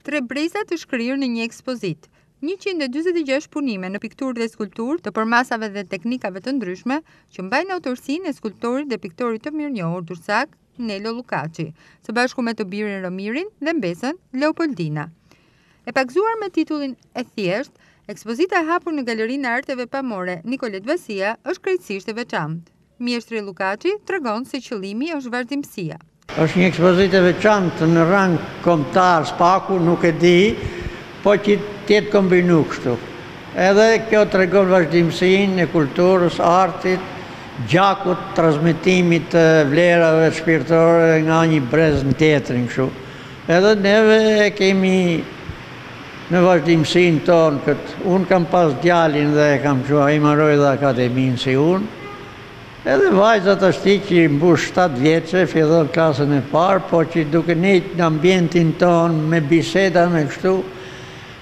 Tre breza të shkrirë në një ekspozitë. 146 punime në pikturë dhe skulpturë të përmasave dhe teknikave të ndryshme që mbajnë autorësinë e skulptorit dhe piktorit të mirënjohur dursak Nelo Llukaçi, së bashku me të birin Romirin dhe mbesën Leopoldina. E pagëzuar me titullin e thjeshtë, ekspozita e hapur në Galerinë e Arteve Pamore Nikolet Vasia është krejtësisht e veçantë. Mjeshtri Llukaçi tregon se qëllimi është vazhdimësia. Është një ekspozitë e veçantë në rang kombëtar, s'paku nuk e di, po që të jetë kombinu kështu. Edhe kjo tregon vazhdimësinë e kulturës, artit, gjakut, transmetimit të vlerave shpirtërore nga një brez në tjetrin kështu. Edhe neve e kemi Në vazhdimësinë tonë këtë, unë kam pas djalin dhe e kam që ai mbaroi dhe akademinë si unë, edhe vajza tashti që i mbush shtatë vjeçe, fillon klasën e parë, po që duke nejtë në ambientin tonë, me biseda me kështu,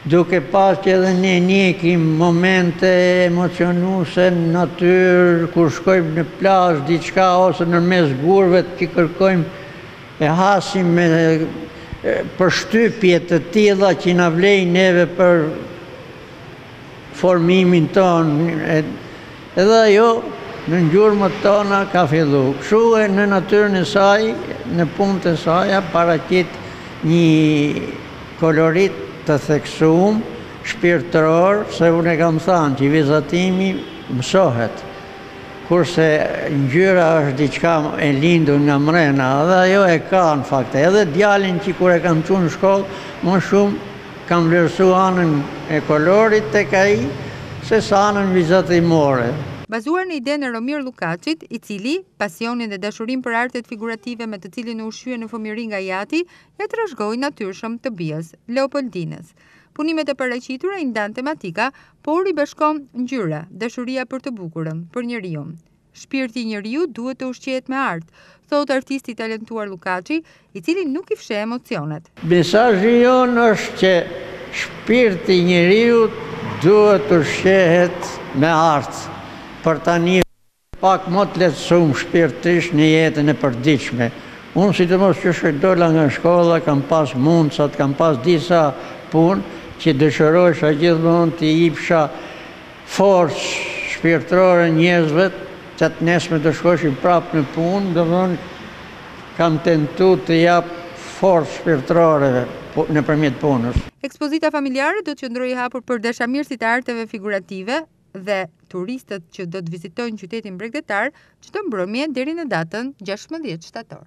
duke pas që edhe ne ndjekim momente emocionuese në natyrë, kur shkojmë në plazh diçka ose nërmes gurëve që kërkojmë, E hasim me përshtypje të tilla që na vlen neve për formimin tonë edhe ajo në gjurmët tona ka fillu kështu e në natyrën e saj në punët e saja paraqit nji kolorit të theksumë shpirtëror se unë e kam thanë që vizatimi mësohet Kurse ngjyra është diçka e lindur nga mrena dhe ajo e ka në fakt edhe djalin që kur e kam çu në shkollë më shumë kam vlerësu anën e kolorit tek ai se sa anën vizatimore. Bazuar në idenë e Romir Llukaçit, i cili, pasionin dhe dashurinë për artet figurative me të cilin u ushqye në fëmijëri nga i ati, ia trashëgoi natyrshëm të bijës, Leopoldinës. Punimet e paraqitura i ndan tematika, por i bashkon ngjyra, dashuria për të bukurën, për njeriun. Shpirti i njeriut duhet të ushqehet me art, thotë artisti i talentuar Llukaçi, i cili nuk i fsheh emocionet. Mesazhi jonë është që shpirti i njeriut duhet të ushqehet me art, për ta Pak më të lehtësumë shpirtërisht në jetën e përditshme. Unë sidomos qysh se dola nga shkolla kam pas mundësat, kam pas disa punë që dëshirojsha gjithmonë t'i jipsha forcë shpirtërore njerëzve që të nesërmen të shkojshin prapë në punë, domethënë kam tentu të jap forcë shpirtërore nëpërmjet punës. Ekspozita familjare do të qëndrojë e hapur për dashamirësit e arteve figurative, dhe turistët që do të vizitojnë qytetin bregdetar çdo mbrëmje deri në datën gjashtëmbëdhjetë shtator.